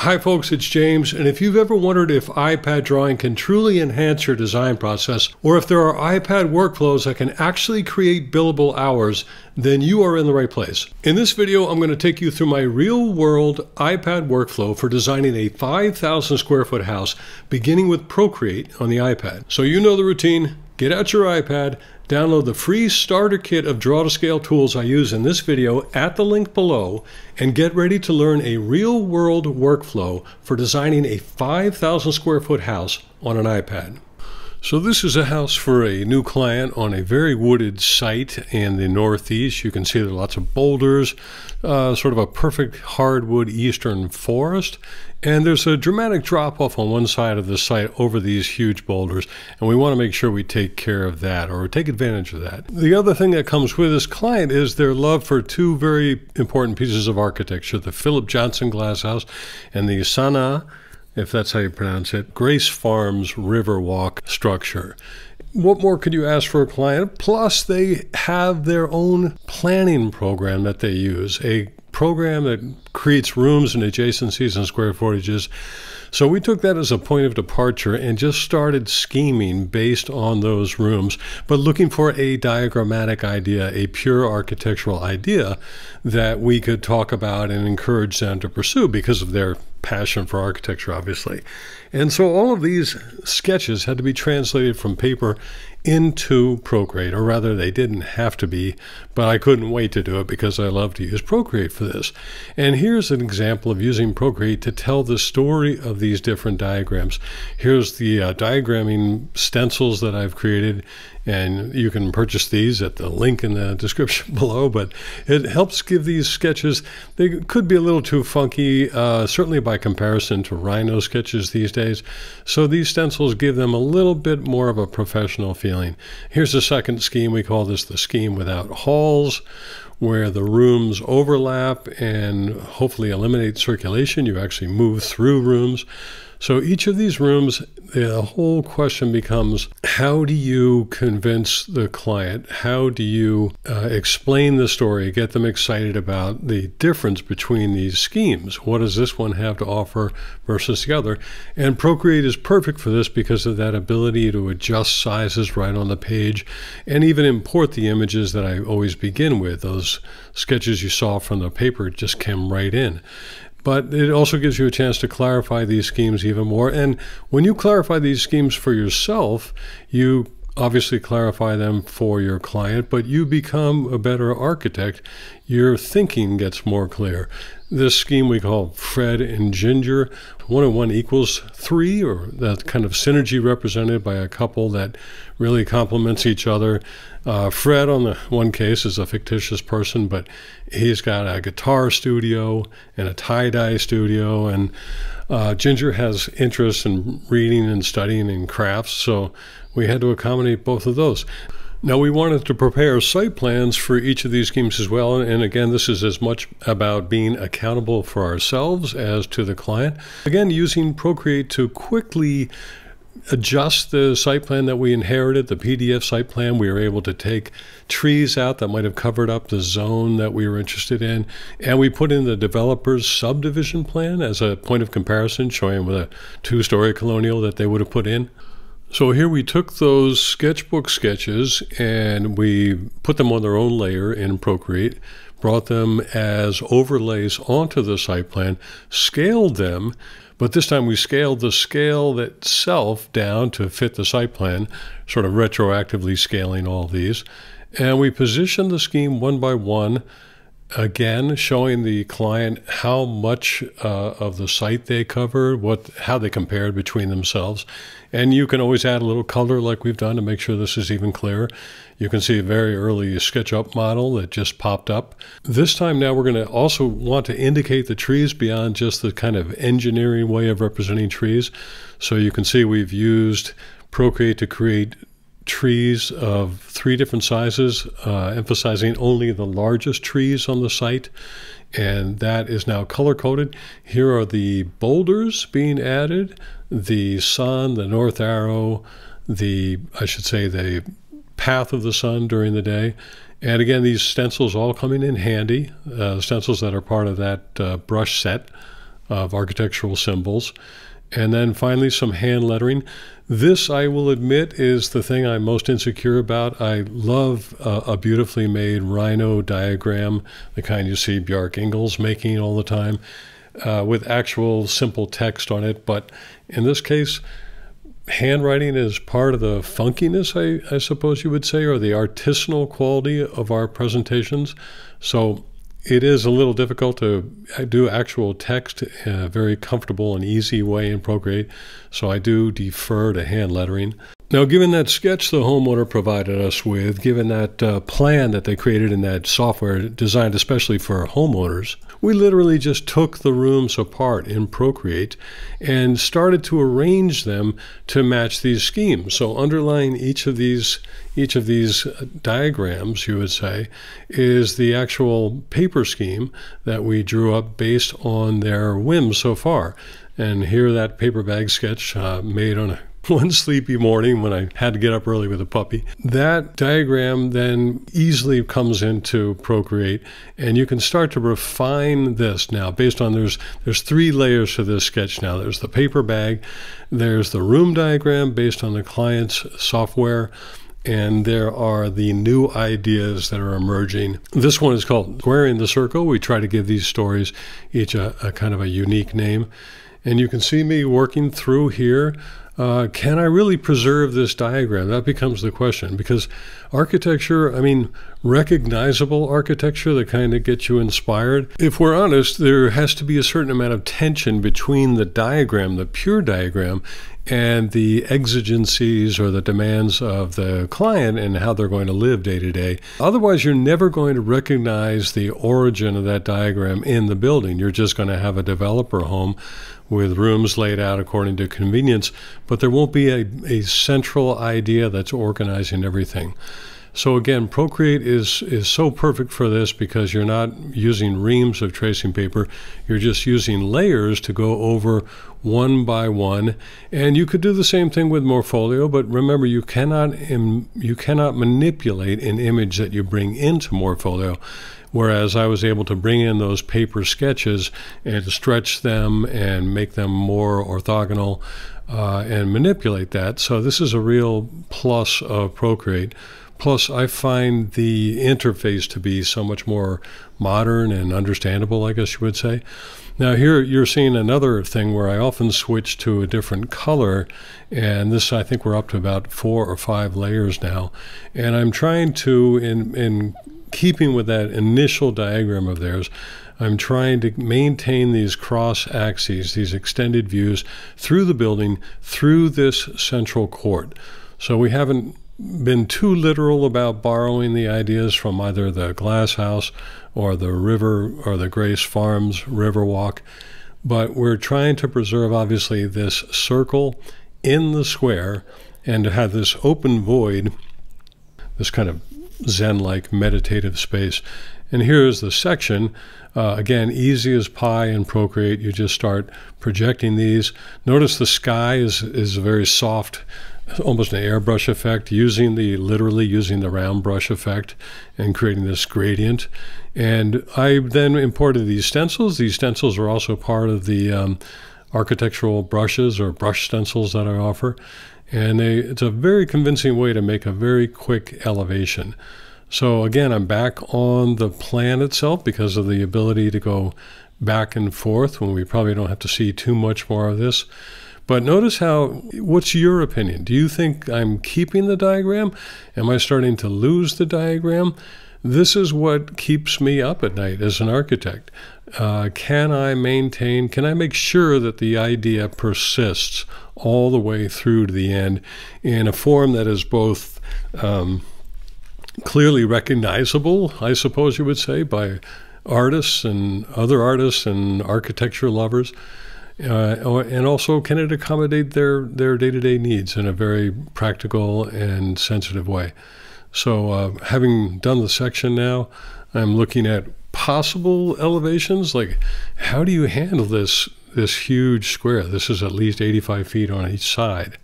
Hi, folks, it's James. And if you've ever wondered if iPad drawing can truly enhance your design process, or if there are iPad workflows that can actually create billable hours, then you are in the right place. In this video, I'm going to take you through my real world iPad workflow for designing a 5,000 square foot house, beginning with Procreate on the iPad. So you know the routine. Get out your iPad, download the free starter kit of draw to scale tools I use in this video at the link below, and get ready to learn a real world workflow for designing a 5,000 square foot house on an iPad. So this is a house for a new client on a very wooded site in the northeast. You can see there are lots of boulders, uh, sort of a perfect hardwood eastern forest. And there's a dramatic drop off on one side of the site over these huge boulders. And we want to make sure we take care of that or take advantage of that. The other thing that comes with this client is their love for two very important pieces of architecture, the Philip Johnson Glass House and the SANAA if that's how you pronounce it, Grace Farms Riverwalk structure. What more could you ask for a client? Plus, they have their own planning program that they use, a program that creates rooms and adjacencies and square footages. So we took that as a point of departure and just started scheming based on those rooms, but looking for a diagrammatic idea, a pure architectural idea that we could talk about and encourage them to pursue because of their passion for architecture, obviously. And so all of these sketches had to be translated from paper into Procreate, or rather, they didn't have to be, but I couldn't wait to do it because I love to use Procreate for this. And here's an example of using Procreate to tell the story of these different diagrams. Here's the uh, diagramming stencils that I've created and you can purchase these at the link in the description below. But it helps give these sketches, they could be a little too funky, uh, certainly by comparison to Rhino sketches these days. So these stencils give them a little bit more of a professional feeling. Here's the second scheme. We call this the scheme without halls where the rooms overlap and hopefully eliminate circulation. You actually move through rooms. So each of these rooms, the whole question becomes how do you convince the client? How do you uh, explain the story, get them excited about the difference between these schemes? What does this one have to offer versus the other? And Procreate is perfect for this because of that ability to adjust sizes right on the page and even import the images that I always begin with. Those sketches you saw from the paper just came right in but it also gives you a chance to clarify these schemes even more. And when you clarify these schemes for yourself, you obviously clarify them for your client, but you become a better architect. Your thinking gets more clear. This scheme we call Fred and Ginger. One and one equals three, or that kind of synergy represented by a couple that really complements each other. Uh, Fred, on the one case, is a fictitious person, but he's got a guitar studio and a tie dye studio, and uh, Ginger has interests in reading and studying and crafts, so we had to accommodate both of those. Now, we wanted to prepare site plans for each of these schemes as well. And again, this is as much about being accountable for ourselves as to the client. Again, using Procreate to quickly adjust the site plan that we inherited, the PDF site plan. We were able to take trees out that might have covered up the zone that we were interested in. And we put in the developer's subdivision plan as a point of comparison, showing with a two story colonial that they would have put in. So here we took those sketchbook sketches and we put them on their own layer in Procreate, brought them as overlays onto the site plan, scaled them, but this time we scaled the scale itself down to fit the site plan, sort of retroactively scaling all these. And we positioned the scheme one by one again showing the client how much uh, of the site they cover, what how they compared between themselves, and you can always add a little color like we've done to make sure this is even clearer. You can see a very early SketchUp model that just popped up. This time now we're going to also want to indicate the trees beyond just the kind of engineering way of representing trees. So you can see we've used Procreate to create trees of three different sizes, uh, emphasizing only the largest trees on the site. And that is now color coded. Here are the boulders being added, the sun, the north arrow, the, I should say, the path of the sun during the day. And again, these stencils all coming in handy, uh, stencils that are part of that uh, brush set of architectural symbols. And then finally, some hand lettering. This, I will admit, is the thing I'm most insecure about. I love uh, a beautifully made rhino diagram, the kind you see Bjarke Ingels making all the time, uh, with actual simple text on it. But in this case, handwriting is part of the funkiness, I, I, suppose you would say, or the artisanal quality of our presentations. So it is a little difficult to uh, do actual text in a very comfortable and easy way in Procreate. So I do defer to hand lettering. Now, given that sketch the homeowner provided us with, given that uh, plan that they created in that software designed especially for homeowners, we literally just took the rooms apart in Procreate and started to arrange them to match these schemes. So underlying each of these each of these diagrams, you would say, is the actual paper scheme that we drew up based on their whims so far. And here that paper bag sketch uh, made on a one sleepy morning when I had to get up early with a puppy. That diagram then easily comes into Procreate, and you can start to refine this now based on there's there's three layers to this sketch now. There's the paper bag, there's the room diagram based on the client's software. And there are the new ideas that are emerging. This one is called Squaring the Circle. We try to give these stories each a, a kind of a unique name. And you can see me working through here uh, can I really preserve this diagram? That becomes the question because architecture, I mean, recognizable architecture, that kind of gets you inspired. If we're honest, there has to be a certain amount of tension between the diagram, the pure diagram, and the exigencies or the demands of the client and how they're going to live day to day. Otherwise, you're never going to recognize the origin of that diagram in the building. You're just going to have a developer home with rooms laid out according to convenience, but there won't be a, a central idea that's organizing everything. So again, Procreate is is so perfect for this because you're not using reams of tracing paper. You're just using layers to go over one by one. And you could do the same thing with Morpholio, but remember you cannot you cannot manipulate an image that you bring into Morpholio. Whereas I was able to bring in those paper sketches and stretch them and make them more orthogonal uh, and manipulate that. So this is a real plus of Procreate. Plus, I find the interface to be so much more modern and understandable, I guess you would say. Now, here you're seeing another thing where I often switch to a different color, and this I think we're up to about four or five layers now. And I'm trying to, in, in keeping with that initial diagram of theirs, I'm trying to maintain these cross axes, these extended views through the building, through this central court. So we haven't been too literal about borrowing the ideas from either the glass house or the river or the Grace Farms Riverwalk, but we're trying to preserve obviously this circle in the square and to have this open void, this kind of Zen like meditative space. And here's the section. Uh, again, easy as pie in Procreate. You just start projecting these. Notice the sky is, is a very soft, almost an airbrush effect, using the literally using the round brush effect and creating this gradient. And I then imported these stencils. These stencils are also part of the um, architectural brushes or brush stencils that I offer. And they, it's a very convincing way to make a very quick elevation. So again, I'm back on the plan itself because of the ability to go back and forth when we probably don't have to see too much more of this. But notice how, what's your opinion? Do you think I'm keeping the diagram? Am I starting to lose the diagram? This is what keeps me up at night as an architect. Uh, can I maintain, can I make sure that the idea persists all the way through to the end in a form that is both um, clearly recognizable, I suppose you would say, by artists and other artists and architecture lovers? Uh, and also, can it accommodate their, their day-to-day needs in a very practical and sensitive way? So, uh, having done the section now, I'm looking at possible elevations. Like, how do you handle this this huge square? This is at least 85 feet on each side.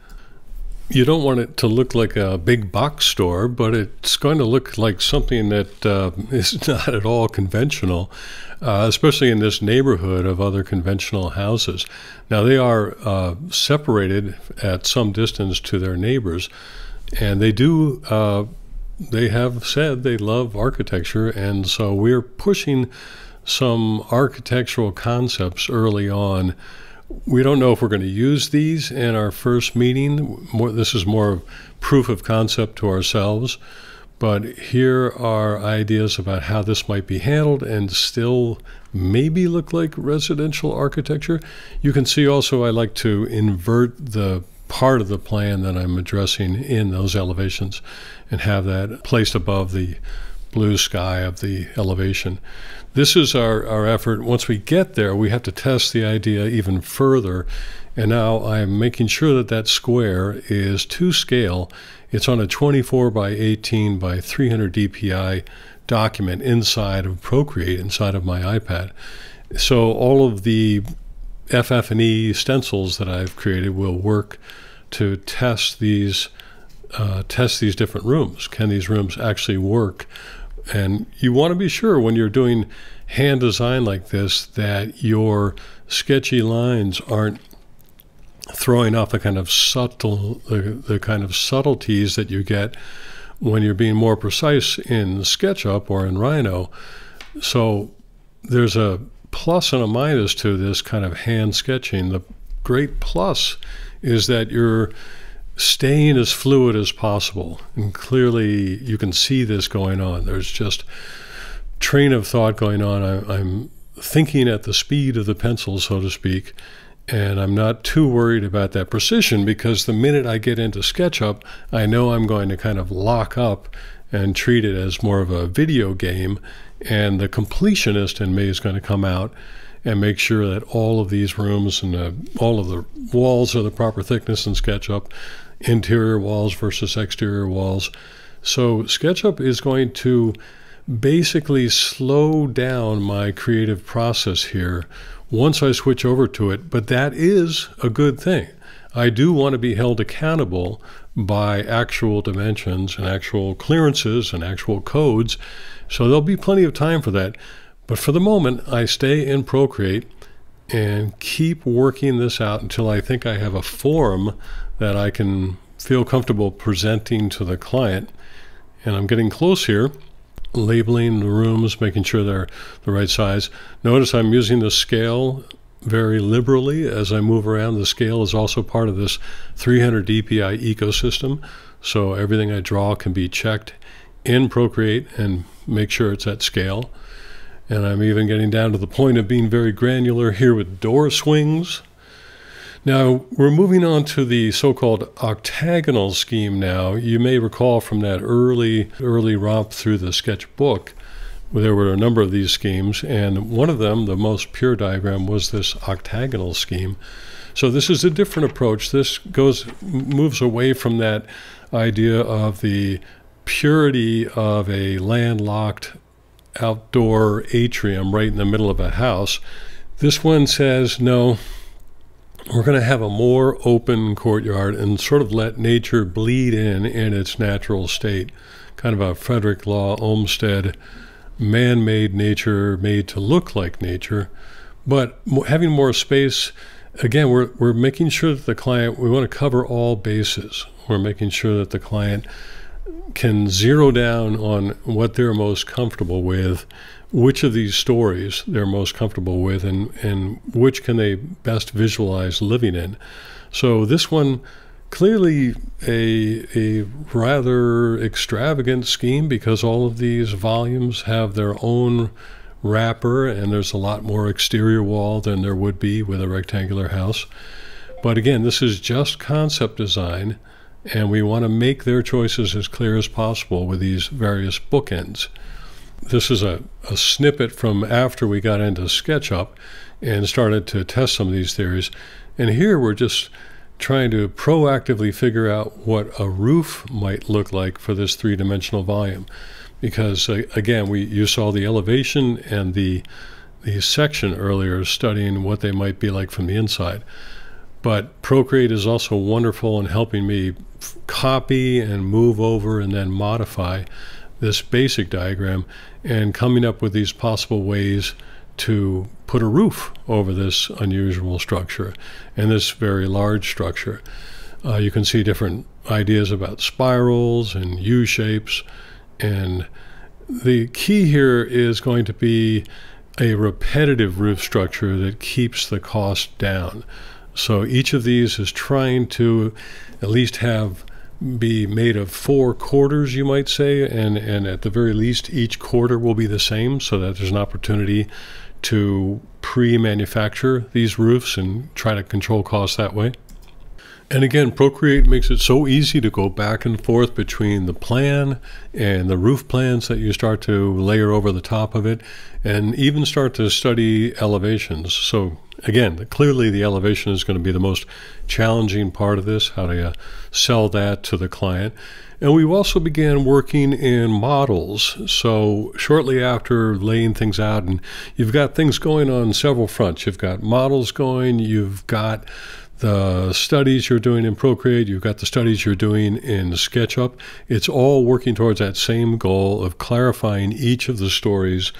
You don't want it to look like a big box store, but it's going to look like something that uh, is not at all conventional, uh, especially in this neighborhood of other conventional houses. Now, they are uh, separated at some distance to their neighbors, and they do, uh, they have said they love architecture, and so we're pushing some architectural concepts early on we don't know if we're going to use these in our first meeting. More, this is more proof of concept to ourselves. But here are ideas about how this might be handled and still maybe look like residential architecture. You can see also I like to invert the part of the plan that I'm addressing in those elevations and have that placed above the blue sky of the elevation. This is our, our effort. Once we get there, we have to test the idea even further. And now I'm making sure that that square is to scale. It's on a 24 by 18 by 300 dpi document inside of Procreate, inside of my iPad. So all of the FF&E stencils that I've created will work to test these uh, test these different rooms. Can these rooms actually work and you want to be sure when you're doing hand design like this that your sketchy lines aren't throwing off the kind of subtle the, the kind of subtleties that you get when you're being more precise in SketchUp or in Rhino. So there's a plus and a minus to this kind of hand sketching. The great plus is that you're staying as fluid as possible. And clearly, you can see this going on. There's just train of thought going on. I, I'm thinking at the speed of the pencil, so to speak, and I'm not too worried about that precision because the minute I get into SketchUp, I know I'm going to kind of lock up and treat it as more of a video game, and the completionist in me is going to come out and make sure that all of these rooms and uh, all of the walls are the proper thickness in SketchUp, interior walls versus exterior walls. So SketchUp is going to basically slow down my creative process here once I switch over to it, but that is a good thing. I do want to be held accountable by actual dimensions and actual clearances and actual codes, so there'll be plenty of time for that. But for the moment, I stay in Procreate and keep working this out until I think I have a form that I can feel comfortable presenting to the client. And I'm getting close here, labeling the rooms, making sure they're the right size. Notice I'm using the scale very liberally as I move around. The scale is also part of this 300 DPI ecosystem. So everything I draw can be checked in Procreate and make sure it's at scale. And I'm even getting down to the point of being very granular here with door swings. Now, we're moving on to the so-called octagonal scheme now. You may recall from that early, early romp through the sketchbook, there were a number of these schemes, and one of them, the most pure diagram, was this octagonal scheme. So this is a different approach. This goes moves away from that idea of the purity of a landlocked outdoor atrium right in the middle of a house. This one says, no, we're going to have a more open courtyard and sort of let nature bleed in in its natural state. Kind of a Frederick Law Olmsted man made nature made to look like nature. But having more space, again, we're, we're making sure that the client, we want to cover all bases. We're making sure that the client can zero down on what they're most comfortable with, which of these stories they're most comfortable with, and, and which can they best visualize living in. So this one clearly a a rather extravagant scheme because all of these volumes have their own wrapper and there's a lot more exterior wall than there would be with a rectangular house. But again, this is just concept design and we want to make their choices as clear as possible with these various bookends. This is a, a snippet from after we got into SketchUp and started to test some of these theories. And here we're just trying to proactively figure out what a roof might look like for this three-dimensional volume. Because uh, again, we you saw the elevation and the the section earlier studying what they might be like from the inside. But Procreate is also wonderful in helping me copy and move over and then modify this basic diagram and coming up with these possible ways to put a roof over this unusual structure and this very large structure. Uh, you can see different ideas about spirals and U shapes. And the key here is going to be a repetitive roof structure that keeps the cost down. So each of these is trying to at least have be made of four quarters, you might say, and, and at the very least, each quarter will be the same so that there's an opportunity to pre manufacture these roofs and try to control costs that way. And again, Procreate makes it so easy to go back and forth between the plan and the roof plans that you start to layer over the top of it, and even start to study elevations. So, again, clearly the elevation is going to be the most challenging part of this how to uh, sell that to the client. And we also began working in models. So, shortly after laying things out, and you've got things going on several fronts. You've got models going, you've got the studies you're doing in Procreate, you've got the studies you're doing in SketchUp. It's all working towards that same goal of clarifying each of the stories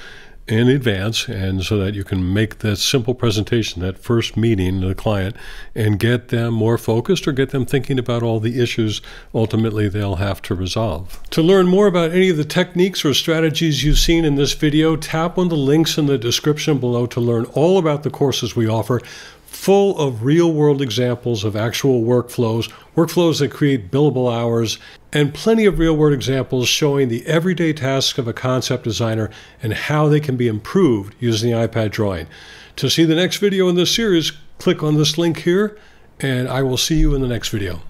in advance and so that you can make that simple presentation, that first meeting to the client, and get them more focused or get them thinking about all the issues ultimately they'll have to resolve. To learn more about any of the techniques or strategies you've seen in this video, tap on the links in the description below to learn all about the courses we offer full of real world examples of actual workflows, workflows that create billable hours, and plenty of real world examples showing the everyday tasks of a concept designer and how they can be improved using the iPad drawing. To see the next video in this series, click on this link here, and I will see you in the next video.